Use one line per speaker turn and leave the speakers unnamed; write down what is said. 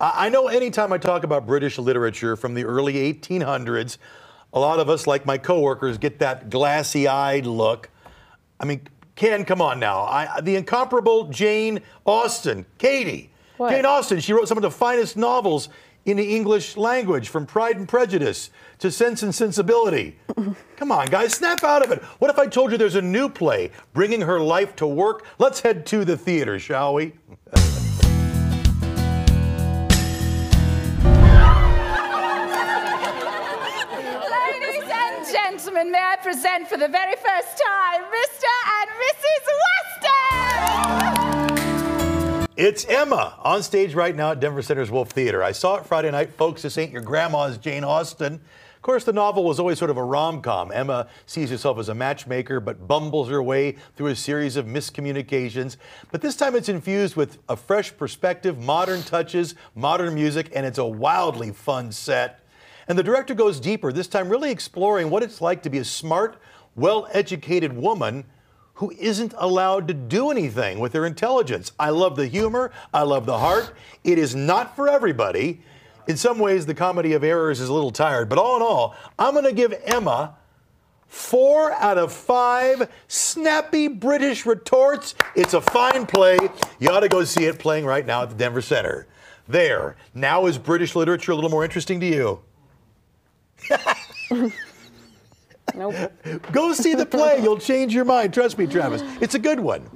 I I know anytime I talk about British literature from the early 1800s, a lot of us, like my coworkers, get that glassy eyed look. I mean, Ken, come on now. I, the incomparable Jane Austen, Katie.
What?
Jane Austen, she wrote some of the finest novels in the English language, from Pride and Prejudice to Sense and Sensibility. Come on, guys, snap out of it. What if I told you there's a new play bringing her life to work? Let's head to the theater, shall we?
Gentlemen, may I present for the very first time Mr. and Mrs. Weston?
It's Emma on stage right now at Denver Center's Wolf Theater. I saw it Friday night. Folks, this ain't your grandma's Jane Austen. Of course, the novel was always sort of a rom com. Emma sees herself as a matchmaker, but bumbles her way through a series of miscommunications. But this time it's infused with a fresh perspective, modern touches, modern music, and it's a wildly fun set. And the director goes deeper, this time really exploring what it's like to be a smart, well educated woman who isn't allowed to do anything with her intelligence. I love the humor, I love the heart. It is not for everybody. In some ways, the comedy of errors is a little tired, but all in all, I'm going to give Emma four out of five snappy British retorts. It's a fine play. You ought to go see it playing right now at the Denver Center. There. Now is British literature a little more interesting to you?
Nope.
Go see the play. You'll change your mind. Trust me, Travis. It's a good one.